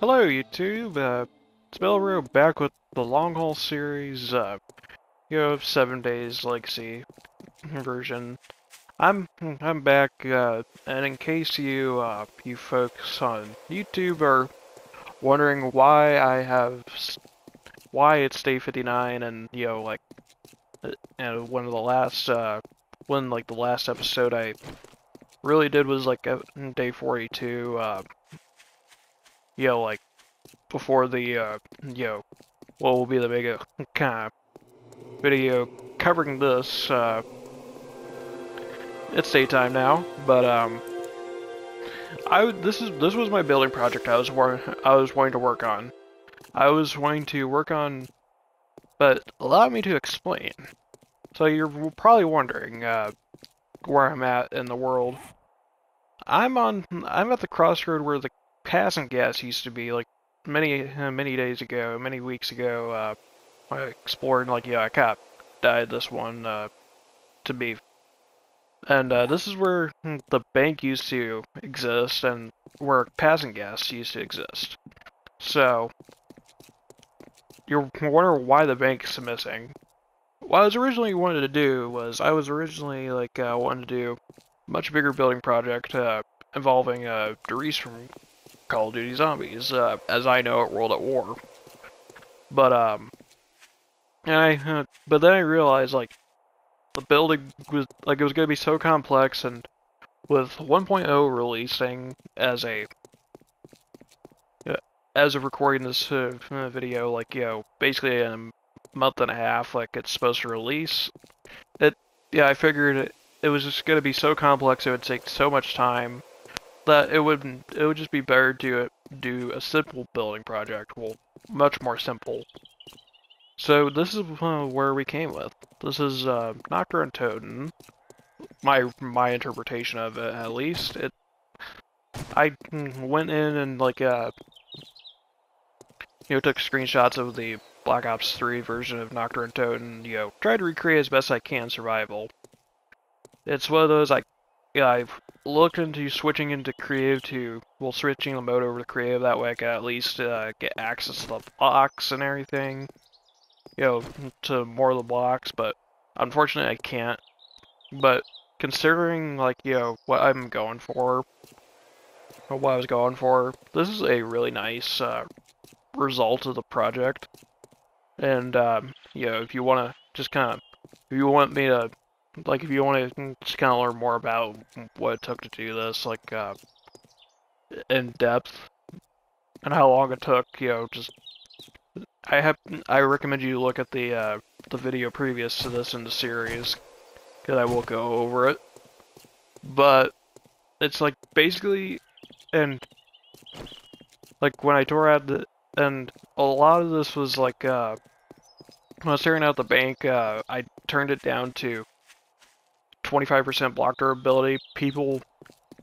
Hello YouTube, uh, Spellro back with the long haul series, uh, you know, seven days legacy version. I'm I'm back, uh, and in case you uh, you folks on YouTube are wondering why I have why it's day 59 and you know like uh, and one of the last uh when like the last episode I really did was like day 42 uh you know like before the uh you know what will be the big uh, kind of video covering this uh it's daytime now but um I this is this was my building project I was I was wanting to work on. I was wanting to work on, but allow me to explain. So you're probably wondering uh, where I'm at in the world. I'm on I'm at the crossroad where the passing gas used to be, like many uh, many days ago, many weeks ago. Uh, I explored like yeah, I of died this one uh, to be and uh, this is where the bank used to exist and where passing gas used to exist. So, you're wondering why the bank's missing. What I was originally wanted to do was, I was originally like uh, wanting to do a much bigger building project uh, involving uh, Der Riese from Call of Duty Zombies, uh, as I know it, World at War. But um, I, uh, but then I realized like the building was like it was going to be so complex and with 1.0 releasing as a as of recording this uh, video like you know basically a month and a half like it's supposed to release it yeah i figured it, it was just going to be so complex it would take so much time that it would it would just be better to do a simple building project well much more simple so this is uh, where we came with. This is uh, Nacht der Untoten. My my interpretation of it, at least. It. I went in and like uh, you know, took screenshots of the Black Ops 3 version of Nacht der Untoten. You know, tried to recreate as best I can survival. It's one of those like, I've looked into switching into creative to well, switching the mode over to creative. That way, I can at least uh, get access to the box and everything you know, to more of the blocks, but unfortunately I can't. But considering, like, you know, what I'm going for, or what I was going for, this is a really nice uh, result of the project. And, um, you know, if you want to just kind of, if you want me to, like, if you want to just kind of learn more about what it took to do this, like, uh, in depth, and how long it took, you know, just I have I recommend you look at the uh, the video previous to this in the series, because I will go over it. But it's like basically, and like when I tore out the and a lot of this was like uh, when I was tearing out the bank, uh, I turned it down to 25% block durability. People,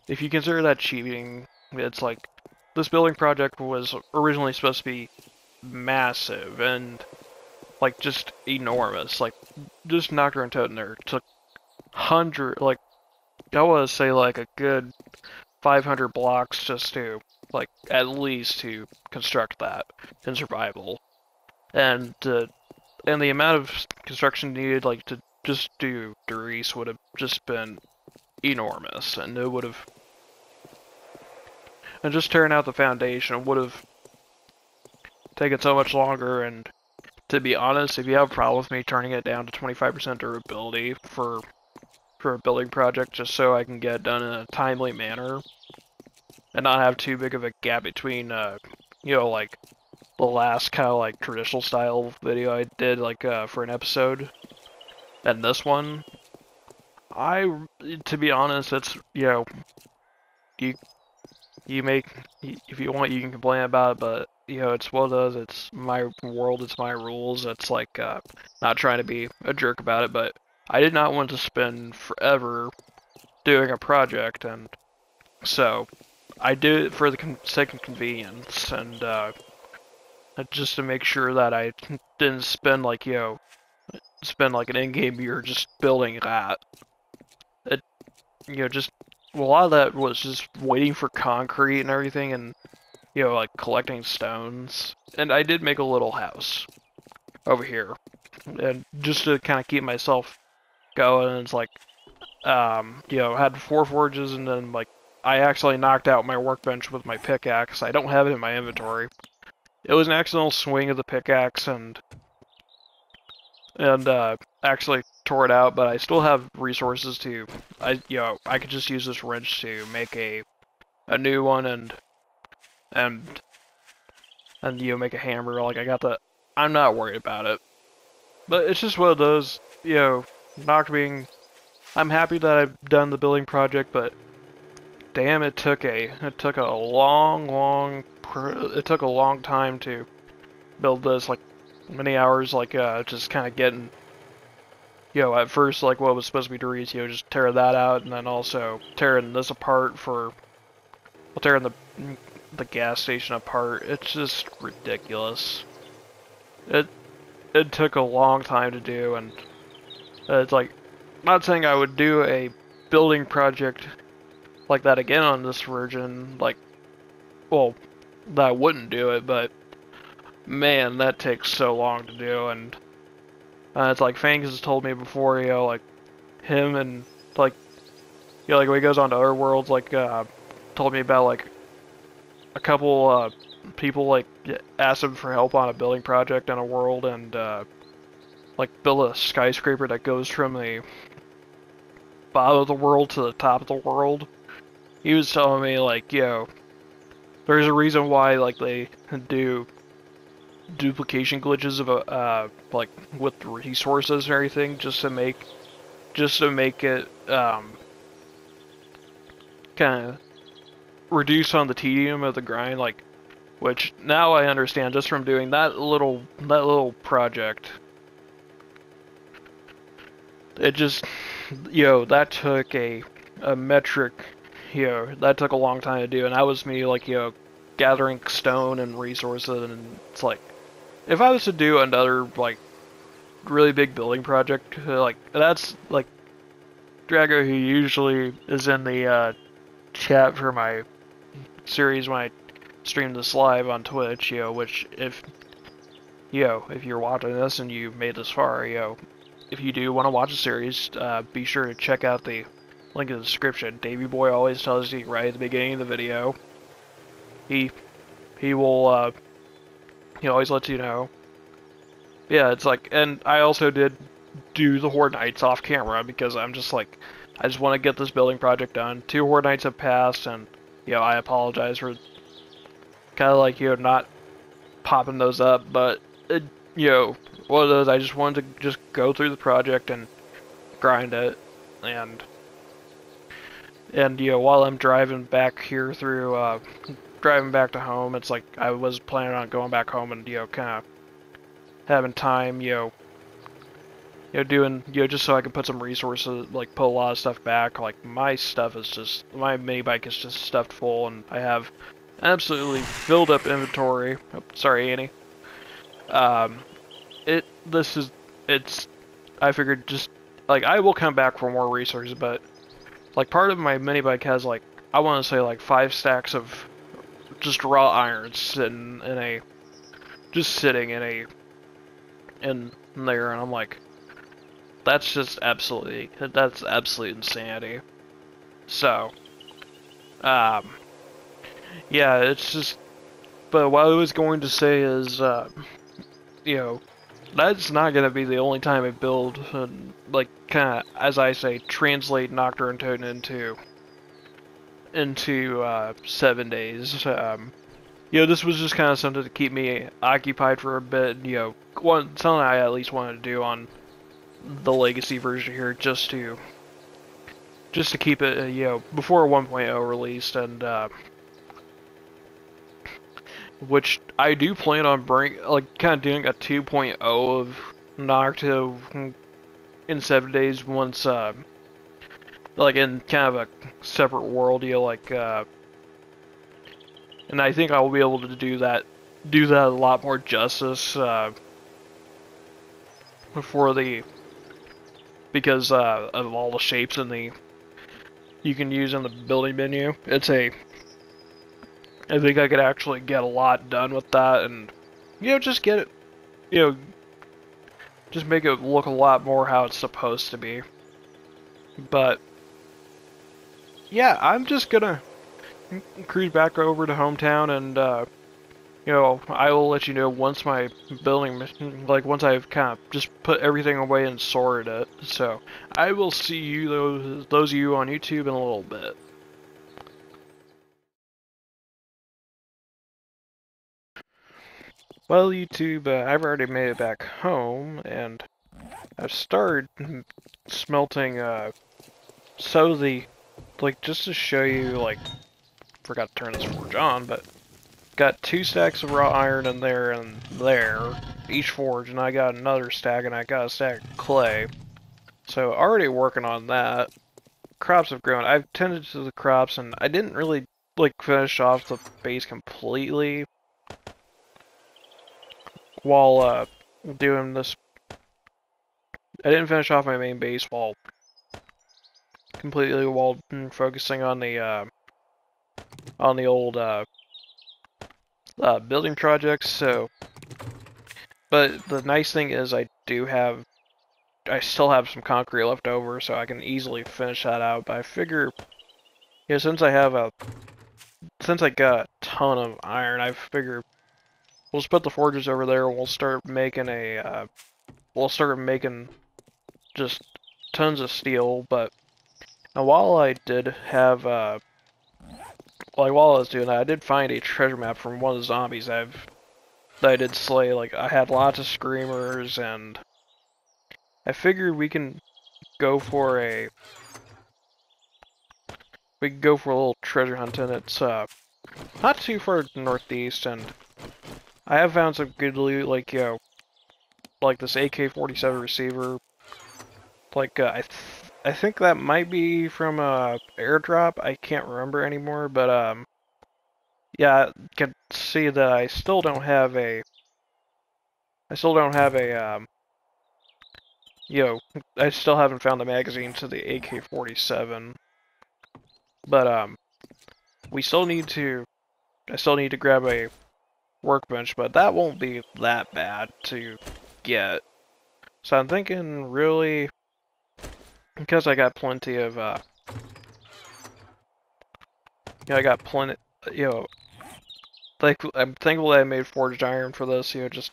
if you consider that cheating, it's like this building project was originally supposed to be massive and like just enormous. Like just Nacht der Untoten there took hundred like I want to say like a good 500 blocks just to like at least to construct that in survival, and uh, and the amount of construction needed like to just do Der Riese would have just been enormous, and it would have and just tearing out the foundation would have taken so much longer. And to be honest, if you have a problem with me turning it down to 25% durability for for a building project, just so I can get it done in a timely manner, and not have too big of a gap between, uh, you know, like the last kind of like traditional style video I did, like uh, for an episode, and this one. I, to be honest, it's you know, you you make if you want, you can complain about it, but you know, it's one of those, it's my world, it's my rules. It's like, uh, not trying to be a jerk about it, but I did not want to spend forever doing a project, and so I did it for the con sake of convenience, and, uh, just to make sure that I didn't spend, like, you know, spend like an in-game year just building that. It, you know, just a lot of that was just waiting for concrete and everything, and you know, like collecting stones. And I did make a little house over here, and just to kind of keep myself going. It's like, um, you know, had four forges, and then like I actually knocked out my workbench with my pickaxe. I don't have it in my inventory. It was an accidental swing of the pickaxe, and and uh, actually tore it out, but I still have resources to, I you know, I could just use this wrench to make a a new one and and and you know make a hammer. Like I got the, I'm not worried about it, but it's just one of those, you know, not being. I'm happy that I've done the building project, but damn, it took a it took a long, long, it took a long time to build this. Like many hours, like uh, just kind of getting you know, at first, like, what was supposed to be Doritos, you know, just tear that out, and then also tearing this apart for, well, tearing the, the gas station apart. It's just ridiculous. It, it took a long time to do, and it's like, not saying I would do a building project like that again on this version, like, well, that wouldn't do it, but man, that takes so long to do, and uh, it's like Fangs has told me before, you know, like him and like, you know, like when he goes on to other worlds, like uh, told me about like a couple uh, people like asked him for help on a building project in a world and uh, like build a skyscraper that goes from the bottom of the world to the top of the world. He was telling me like, yo, there's a reason why like they do duplication glitches of uh, like with resources and everything just to make just to make it um, kind of reduce on the tedium of the grind like which now I understand just from doing that little that little project. It just yo know that took a a metric you know that took a long time to do and that was me like you know gathering stone and resources and it's like if I was to do another like really big building project, like that's like Drago, who usually is in the uh, chat for my series when I stream this live on Twitch, you know, which if you know, if you're watching this and you've made this far, you know, if you do want to watch a series, uh, be sure to check out the link in the description. Davey Boy always tells you right at the beginning of the video. He he will uh, he always lets you know. Yeah, it's like, and I also did do the Horde Nights off camera because I'm just like, I just want to get this building project done. Two Horde Nights have passed, and, you know, I apologize for kind of like, you know, not popping those up, but, it, you know, one of those, I just wanted to just go through the project and grind it, and, and, you know, while I'm driving back here through, uh, driving back to home, it's like I was planning on going back home and, you know, kind of having time, you know, you know, doing, you know, just so I can put some resources, like, put a lot of stuff back. Like, my stuff is just, my mini bike is just stuffed full, and I have absolutely filled up inventory. Oh, sorry, Annie. Um, it, this is, it's, I figured just, like, I will come back for more resources, but, like, part of my mini bike has, like, I want to say, like, five stacks of just raw iron sitting in a just sitting in a in there and I'm like that's just absolutely that's absolute insanity. So um yeah, it's just but what I was going to say is uh you know that's not going to be the only time I build and like kind of as I say translate Nocturne Toad into into uh, seven days. Um, you know, this was just kind of something to keep me occupied for a bit. You know, one something I at least wanted to do on the legacy version here, just to just to keep it, uh, you know, before 1.0 released, and uh, which I do plan on bring, like, kind of doing a 2.0 of Naruto in seven days once. Uh, like in kind of a separate world deal, like, uh, and I think I will be able to do that, do that a lot more justice, uh, for the, because, uh, of all the shapes in the, you you can use in the building menu. It's a I think I could actually get a lot done with that and you know just get it you know just make it look a lot more how it's supposed to be. But yeah, I'm just gonna cruise back over to hometown and uh, you know I will let you know once my building like once I've kind of just put everything away and sorted it. So I will see you those those of you on YouTube in a little bit. Well, YouTube, uh, I've already made it back home, and I've started smelting, uh, so the, like, just to show you, like, forgot to turn this forge on, but got two stacks of raw iron in there and there, each forge, and I got another stack, and I got a stack of clay. So, already working on that. Crops have grown. I've tended to the crops, and I didn't really, like, finish off the base completely, while uh, doing this. I didn't finish off my main base while completely while focusing on the uh, on the old uh, uh, building projects. So, but the nice thing is I do have I still have some concrete left over, so I can easily finish that out. But I figure, yeah, since I have a since I got a ton of iron, I figure We'll just put the forges over there. And we'll start making a. Uh, we'll start making just tons of steel. But now, while I did have, uh, like while I was doing that, I did find a treasure map from one of the zombies I've that I did slay. Like I had lots of screamers, and I figured we can go for a. We can go for a little treasure hunt, and it's uh, not too far northeast, and I have found some good loot, like, you know, like this AK-47 receiver. Like, uh, I, th I think that might be from a airdrop. I can't remember anymore, but, um, yeah, I can see that I still don't have a, I still don't have a, um, know, I still haven't found the magazine to the AK-47. But, um, we still need to, I still need to grab a workbench, but that won't be that bad to get. So I'm thinking really, because I got plenty of, uh, yeah, I got plenty, you know, like, I'm thankful that I made forged iron for this, you know, just,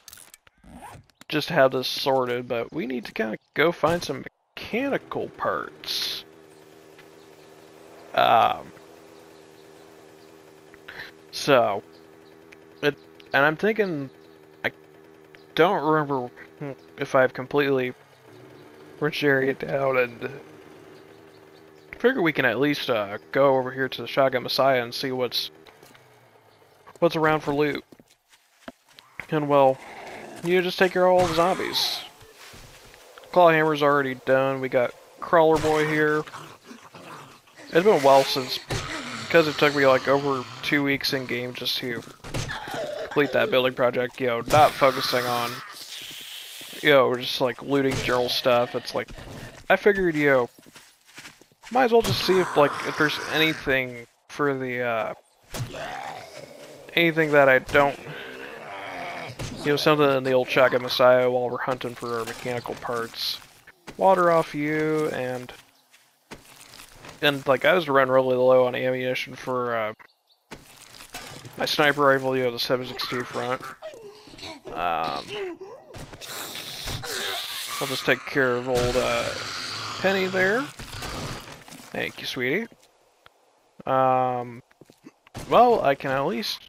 just have this sorted, but we need to kind of go find some mechanical parts. Um, so, and I'm thinking, I don't remember if I've completely wrenched it down and figure we can at least uh, go over here to the Shotgun Messiah and see what's what's around for loot. And well, you just take care of all the zombies. Clawhammer's already done. We got Crawler Boy here. It's been a while since, because it took me like over two weeks in game just to complete that building project, know, not focusing on, you know, just like looting journal stuff. It's like, I figured, you know, might as well just see if like, if there's anything for the, uh, anything that I don't, you know, something in the old Shotgun Messiah while we're hunting for our mechanical parts. Water off you, and, and like, I was running really low on ammunition for, uh, my sniper rifle, you have the 7.62 front. Um, I'll just take care of old uh, Penny there. Thank you, sweetie. Um, well, I can at least...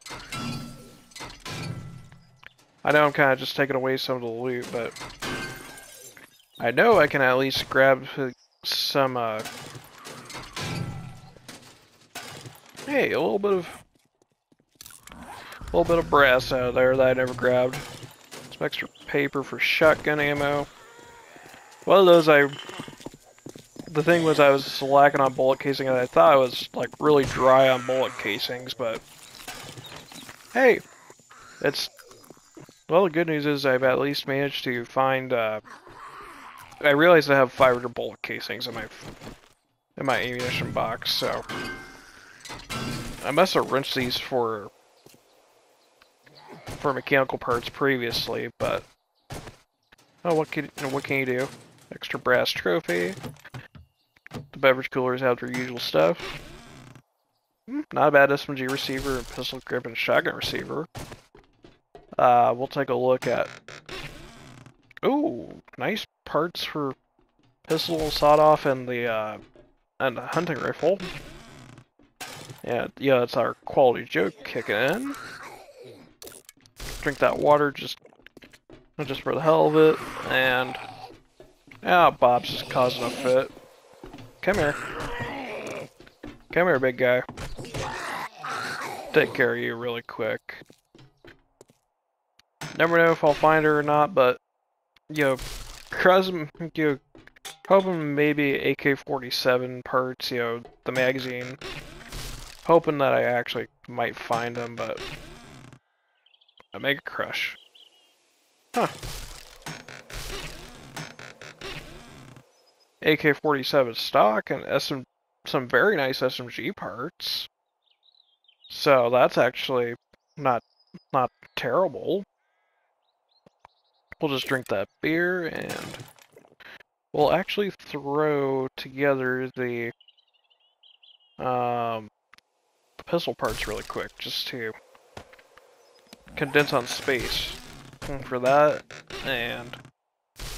I know I'm kind of just taking away some of the loot, but... I know I can at least grab some, uh... Hey, a little bit of little bit of brass out of there that I never grabbed. Some extra paper for shotgun ammo. One of those I... The thing was I was slacking on bullet casing and I thought I was like really dry on bullet casings, but... Hey! It's... Well, the good news is I've at least managed to find, uh... I realized I have 500 bullet casings in my in my ammunition box, so I must have rinsed these for for mechanical parts previously, but oh, what can what can you do? Extra brass trophy. The beverage coolers have their usual stuff. Hmm, not a bad SMG receiver, pistol grip, and shotgun receiver. Uh, we'll take a look at. Ooh, nice parts for pistol, sawed off, and the uh, and the hunting rifle. Yeah, yeah, that's our quality joke kicking in. Drink that water just just for the hell of it, and ah, Bob's just causing a fit. Come here. Come here, big guy. Take care of you really quick. Never know if I'll find her or not, but you know, Cresm, you know, hoping maybe AK-47 parts, you know, the magazine. Hoping that I actually might find them, but I make a crush. Huh. AK-47 stock and SM some very nice SMG parts. So that's actually not not terrible. We'll just drink that beer and we'll actually throw together the um the pistol parts really quick just to condense on space for that and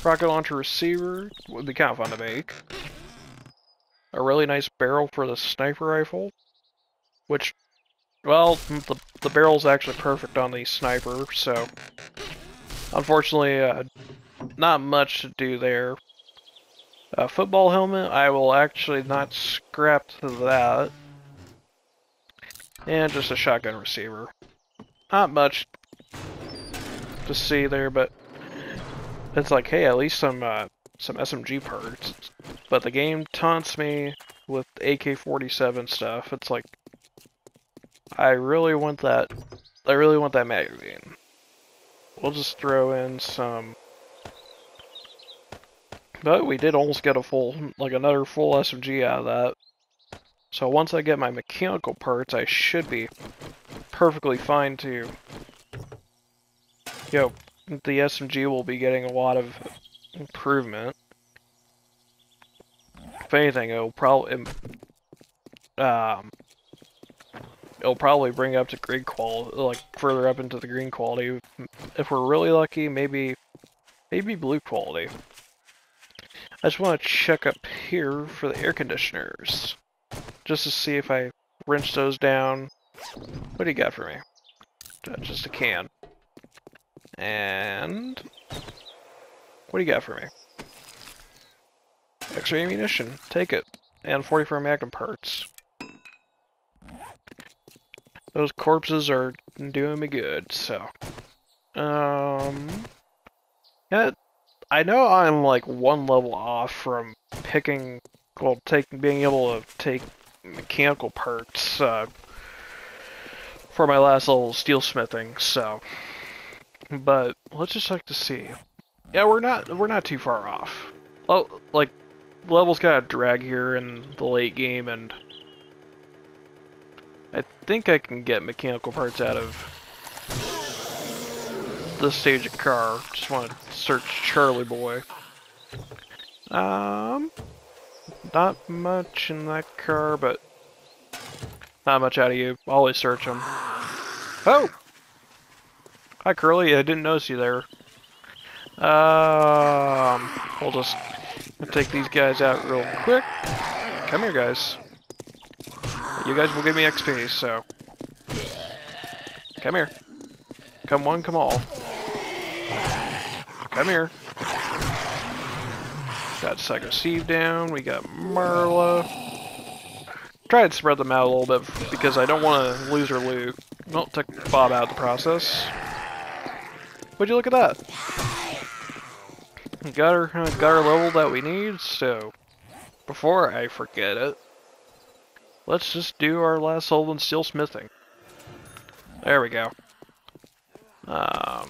rocket launcher receiver would be kind of fun to make. A really nice barrel for the sniper rifle, which, well, the, the barrel's actually perfect on the sniper, so unfortunately, uh, not much to do there. A football helmet, I will actually not scrap that. And just a shotgun receiver. Not much to see there, but it's like, hey, at least some uh, some SMG parts. But the game taunts me with AK-47 stuff. It's like, I really want that. I really want that magazine. We'll just throw in some. But we did almost get a full, like another full SMG out of that. So once I get my mechanical parts, I should be perfectly fine too. Yo, the SMG will be getting a lot of improvement. If anything, it'll probably um, it'll probably bring up to green quality, like further up into the green quality. If we're really lucky, maybe maybe blue quality. I just want to check up here for the air conditioners, just to see if I wrench those down. What do you got for me? Just a can. And what do you got for me? Extra ammunition. Take it. And 44 magnum parts. Those corpses are doing me good, so. Um. Yeah, I know I'm like one level off from picking, well, taking, being able to take mechanical parts uh, for my last little steel smithing, so. But let's just check to see. Yeah, we're not we're not too far off. Well, like levels kind of drag here in the late game, and I think I can get mechanical parts out of the stage of car. Just want to search Charlie Boy. Um, not much in that car, but not much out of you. Always search them. Oh! Hi, Curly. I didn't notice you there. Um, we'll just take these guys out real quick. Come here, guys. You guys will give me XP, so... Come here. Come one, come all. Come here. Got Psycho Steve down, we got Marla. Try to spread them out a little bit because I don't want to lose her loot. Don't take Bob out of the process. Would you look at that? Got our, uh, got our level that we need, so before I forget it, let's just do our last soul in steel smithing. There we go. Um,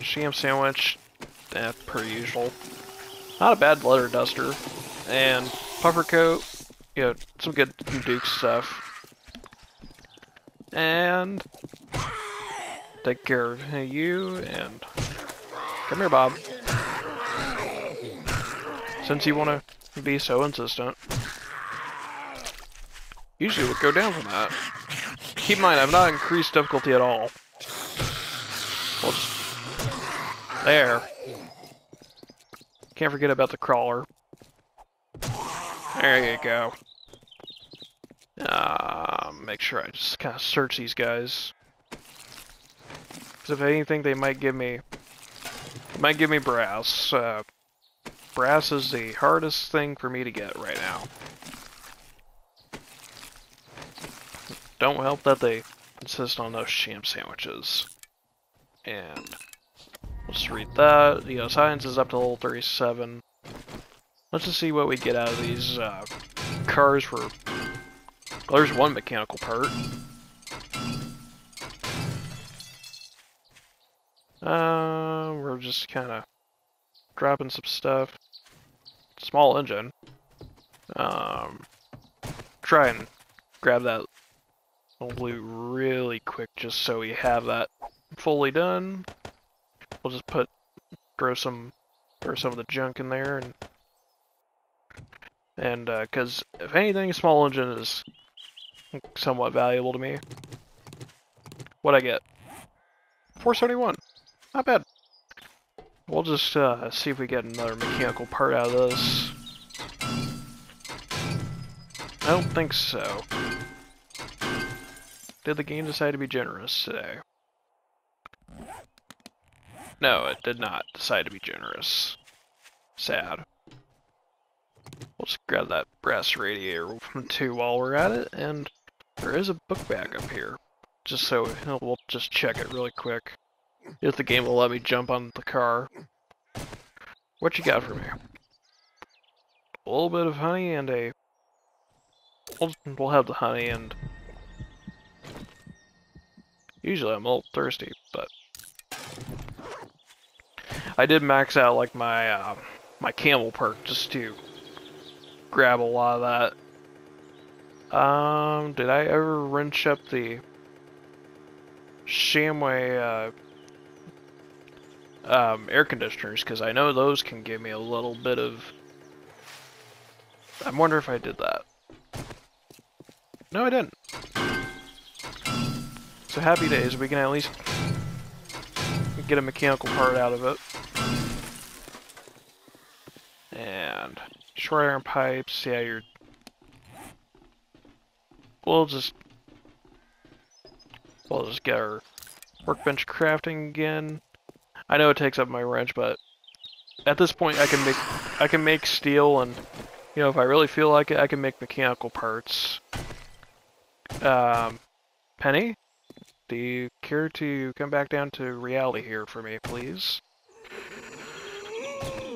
sham sandwich, eh, per usual. Not a bad leather duster, and puffer coat, you know, some good Duke stuff. And take care of you and come here, Bob. Since you want to be so insistent. Usually would go down from that. Keep in mind, I've not increased difficulty at all. Well. There. Can't forget about the crawler. There you go. Uh, make sure I just kind of search these guys. Because if anything, they might give me... Might give me brass. Uh, brass is the hardest thing for me to get right now. Don't help that they insist on those sham sandwiches. And let's read that. You know, science is up to level 37. Let's just see what we get out of these uh, cars for... Well, there's one mechanical part. Uh, we're just kind of dropping some stuff. Small engine. Um, try and grab that loot really quick just so we have that fully done. We'll just put throw some throw some of the junk in there and and because uh, if anything, small engine is somewhat valuable to me. What I get? 471. Not bad. We'll just uh, see if we get another mechanical part out of this. I don't think so. Did the game decide to be generous today? No, it did not decide to be generous. Sad. We'll just grab that brass radiator too while we're at it, and there is a book bag up here. Just so we'll just check it really quick. If the game will let me jump on the car. What you got for me? A little bit of honey and a... We'll, we'll have the honey and Usually I'm a little thirsty, but I did max out like my uh, my camel perk just to grab a lot of that. Um, did I ever wrench up the Shamway uh, um, air conditioners? Because I know those can give me a little bit of. I wonder if I did that. No, I didn't. So happy days, we can at least get a mechanical part out of it. And short iron pipes, yeah, you're... We'll just... We'll just get our workbench crafting again. I know it takes up my wrench, but at this point I can make I can make steel and you know if I really feel like it I can make mechanical parts. Um, Penny? Do you care to come back down to reality here for me, please?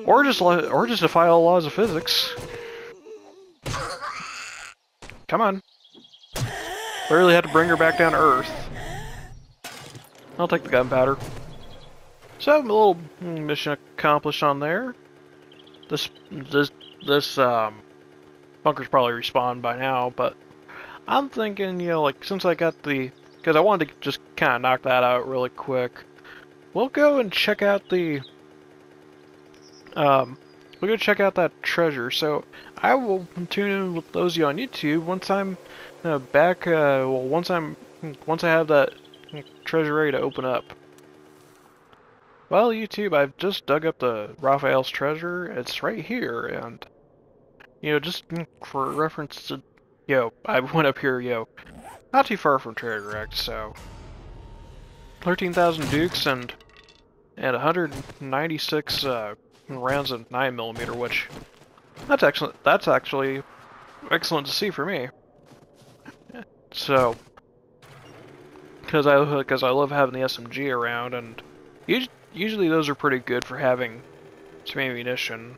Or just or just defy all laws of physics. Come on. Literally had to bring her back down to Earth. I'll take the gunpowder. So a little mission accomplished on there. This this this um bunker's probably respawned by now, but I'm thinking, you know, like since I got the because I wanted to just kind of knock that out really quick. We'll go and check out the... Um, we'll go check out that treasure. So I will tune in with those of you on YouTube once I'm uh, back. Uh, well, once I'm once I have that treasure ready to open up. Well, YouTube, I've just dug up the Raphael's treasure. It's right here, and you know, just for reference to, yo, I went up here, yo, not too far from Treasure X, so 13,000 Dukes and and 196 uh, rounds of 9mm, which that's excellent. That's actually excellent to see for me. So, because I because I love having the SMG around, and usually those are pretty good for having some ammunition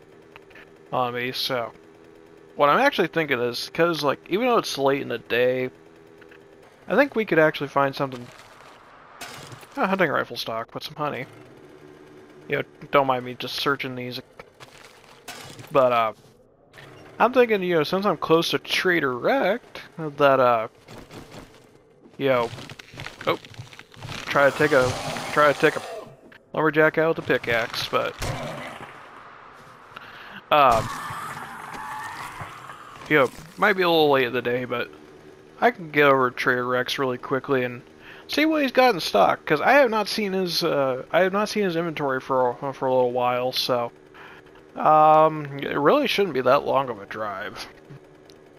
on me. So, what I'm actually thinking is because like even though it's late in the day, I think we could actually find something. A hunting rifle stock with some honey. You know, don't mind me just searching these. But, uh, I'm thinking, you know, since I'm close to Trader Rekt, that, uh, you know, oh, try to take a, try to take a lumberjack out with a pickaxe, but, um, you know, might be a little late in the day, but I can get over Trader Rekt's really quickly and see what he's got in stock, because I have not seen his, uh, I have not seen his inventory for, for a little while, so, um, it really shouldn't be that long of a drive.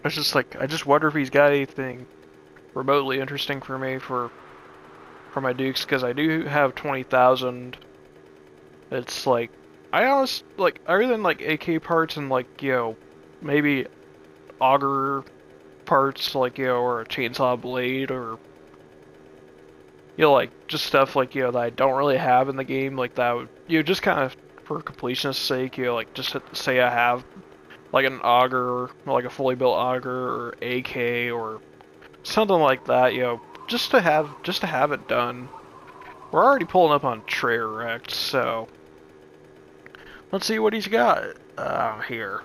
It's just like, I just wonder if he's got anything remotely interesting for me for, for my Dukes, because I do have 20,000. It's like, I honestly, like, other than like AK parts and like, you know, maybe auger parts, like, you know, or a chainsaw blade, or, you know, like, just stuff like, you know, that I don't really have in the game, like that would, you know, just kind of for completionist sake, you know, like just say I have like an auger, like a fully built auger or AK or something like that, you know, just to have just to have it done. We're already pulling up on Rekt, so let's see what he's got uh, here.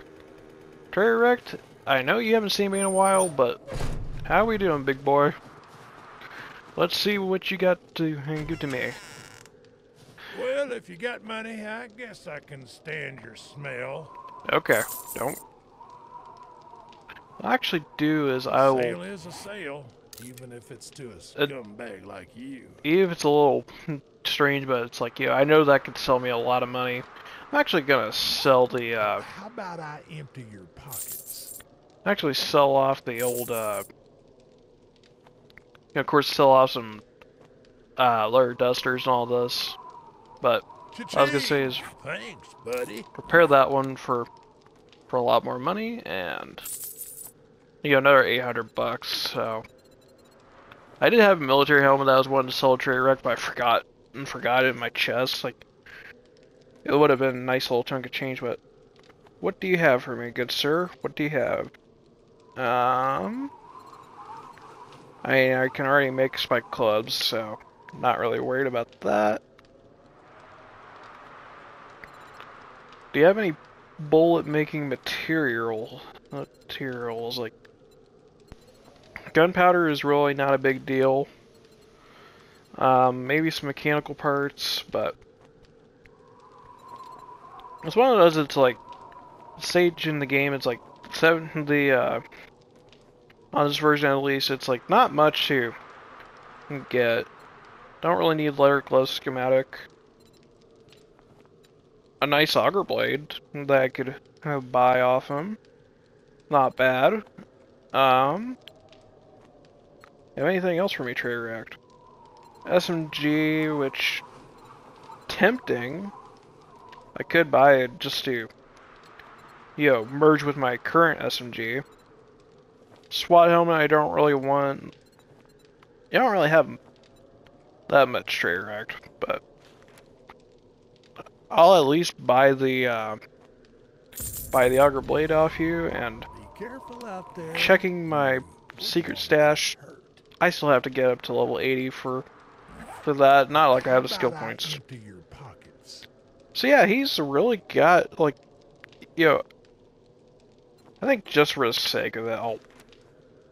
Rekt, I know you haven't seen me in a while, but how we doing, big boy? Let's see what you got to give to me. Well, if you got money, I guess I can stand your smell. Okay, don't. What I actually do is I will. Sale is a sale, even if it's to a scumbag uh, like you. Even if it's a little strange, but it's like, yeah, I know that could sell me a lot of money. I'm actually gonna sell the, uh... How about I empty your pockets? Actually sell off the old, uh... Know, of course, sell off some, uh, leather dusters and all this. But I was gonna say is thanks, buddy. Prepare that one for for a lot more money, and you got another 800 bucks. So I did have a military helmet that I was wanting to sell a Trader Rekt, but I forgot and forgot it in my chest. Like it would have been a nice little chunk of change. But what do you have for me, good sir? What do you have? Um. I mean, I can already make spike clubs, so not really worried about that. Do you have any bullet making material materials like gunpowder is really not a big deal. Um, maybe some mechanical parts, but it's one of those. It's like stage in the game. It's like seven the uh, on this version at least. It's like not much to get. Don't really need letter glow schematic a nice auger blade that I could uh, buy off him. Not bad. Um, have anything else for me, Trader Rekt? SMG, which tempting. I could buy it just to, you know, merge with my current SMG. SWAT helmet, I don't really want. You don't really have that much Trader Rekt, but I'll at least buy the uh, buy the auger blade off you and checking my secret stash. I still have to get up to level 80 for for that. Not like I have the skill points. So yeah, he's really got like you know. I think just for the sake of it, I'll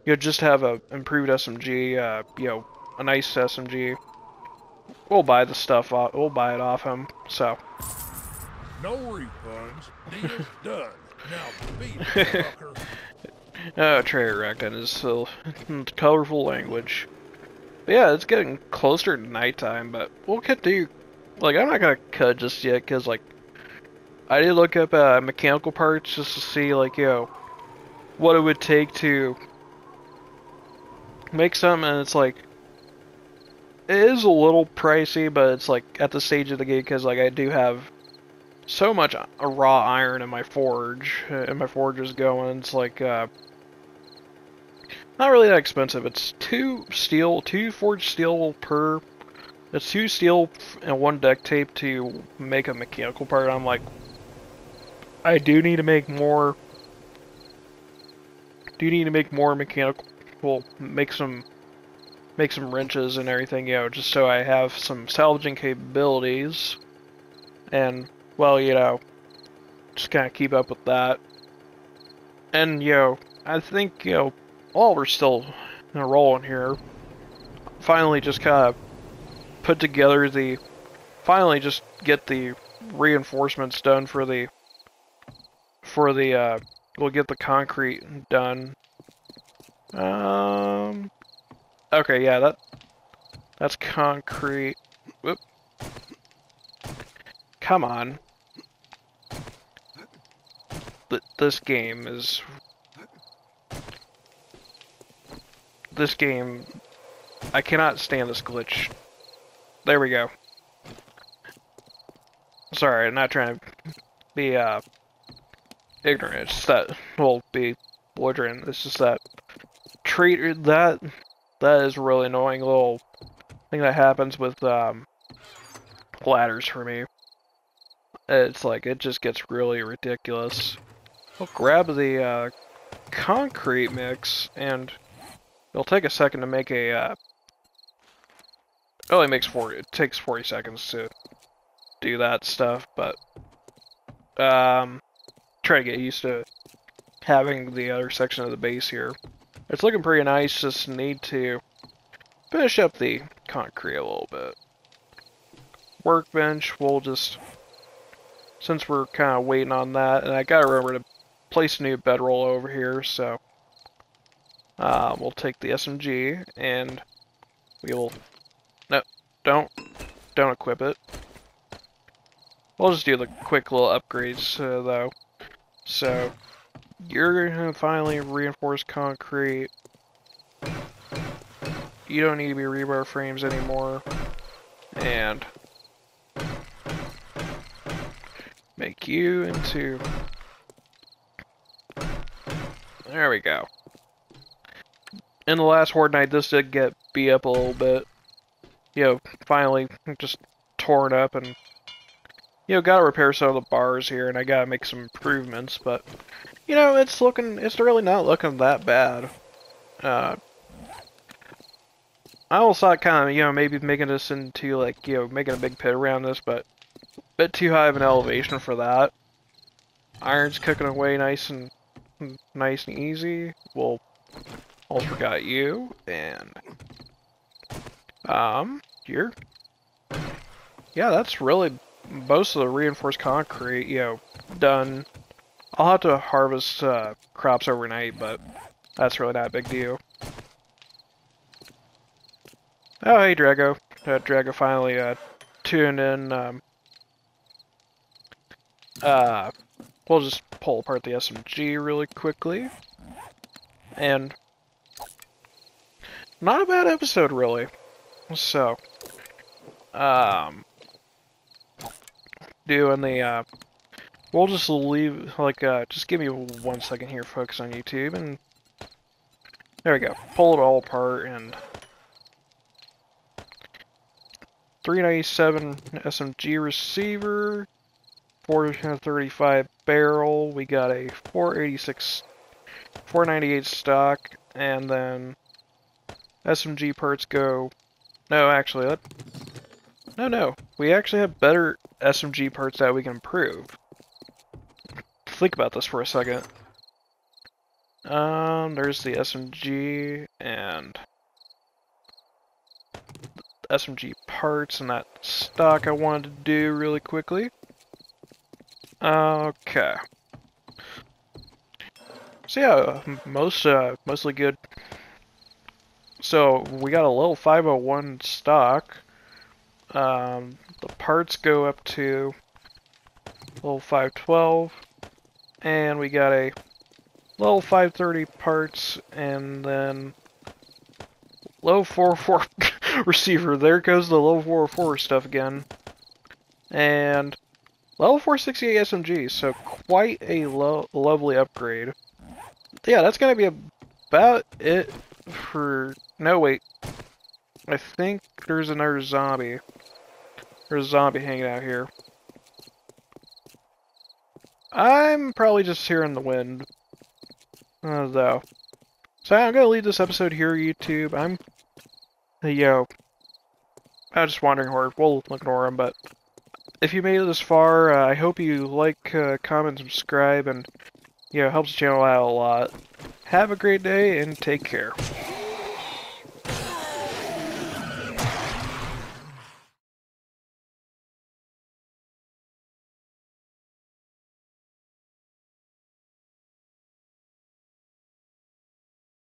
you know just have a improved SMG. Uh, you know, a nice SMG. We'll buy the stuff off. We'll buy it off him. So. No refunds. Deal's done. Now beat it, fucker. oh, Trader Raccoon is so colorful language. But yeah, it's getting closer to nighttime, but we'll get to. Like, I'm not gonna cut just yet, because, like, I did look up uh, mechanical parts just to see, like, you know, what it would take to make something, and it's like, it is a little pricey, but it's like at the stage of the game because like I do have so much raw iron in my forge, uh, and my forge is going. It's like uh, not really that expensive. It's two steel, two forged steel per. It's two steel and one duct tape to make a mechanical part. I'm like, I do need to make more. Do need to make more mechanical. Well, make some make some wrenches and everything, you know, just so I have some salvaging capabilities. And, well, you know, just kind of keep up with that. and you know, I think you know, all we're still in a roll in here, finally just kind of put together the, finally just get the reinforcements done for the, for the, uh, we'll get the concrete done. Um, okay, yeah, that, that's concrete. Whoop. Come on. Th this game is... This game... I cannot stand this glitch. There we go. Sorry, I'm not trying to be, uh, ignorant. It's that, well, be belligerent. It's just that treat that that is really annoying little thing that happens with um ladders for me. It's like it just gets really ridiculous. I'll grab the uh, concrete mix and it'll take a second to make a uh, it only makes 40 it takes 40 seconds to do that stuff, but um try to get used to having the other section of the base here. It's looking pretty nice, just need to finish up the concrete a little bit. Workbench, we'll just, since we're kind of waiting on that, and I gotta remember to place a new bedroll over here, so uh, we'll take the SMG and we will, no, don't, don't equip it. We'll just do the quick little upgrades uh, though. So, you're gonna finally reinforce concrete. You don't need to be rebar frames anymore. And make you into there we go. In the last Horde Night, this did get beat up a little bit. You know, finally just torn up and you know, gotta repair some of the bars here and I gotta make some improvements, but you know, it's looking, it's really not looking that bad. Uh, I almost thought kind of, you know, maybe making this into, like, you know, making a big pit around this, but a bit too high of an elevation for that. Iron's cooking away nice and nice and easy. Well, almost forgot you, and, um, you're, yeah, that's really most of the reinforced concrete, you know, done I'll have to harvest uh, crops overnight, but that's really not a big deal. Oh, hey, Drago. Uh, Drago finally uh, tuned in. Um, uh, we'll just pull apart the SMG really quickly. And not a bad episode, really. So, um, doing the uh, We'll just leave, like, uh, just give me one second here, focus on YouTube, and there we go. Pull it all apart, and 397 SMG receiver, 435 barrel, we got a 486, 498 stock, and then SMG parts go, no, actually, that, no, no, we actually have better SMG parts that we can improve think about this for a second. Um, there's the SMG and SMG parts and that stock I wanted to do really quickly. Okay. So yeah, most uh, mostly good. So we got a level 501 stock. Um, the parts go up to level 512 and we got a level 530 parts, and then low 404 receiver. There goes the low 404 stuff again. And level 468 SMG, so quite a lo lovely upgrade. Yeah, that's going to be about it for... No, wait. I think there's another zombie. There's a zombie hanging out here. I'm probably just hearing the wind, uh, though. So I'm gonna leave this episode here, YouTube. I'm, uh, yo, I'm just wandering horde. We'll ignore him, but if you made it this far, uh, I hope you like, uh, comment, subscribe, and you know, helps the channel out a lot. Have a great day and take care.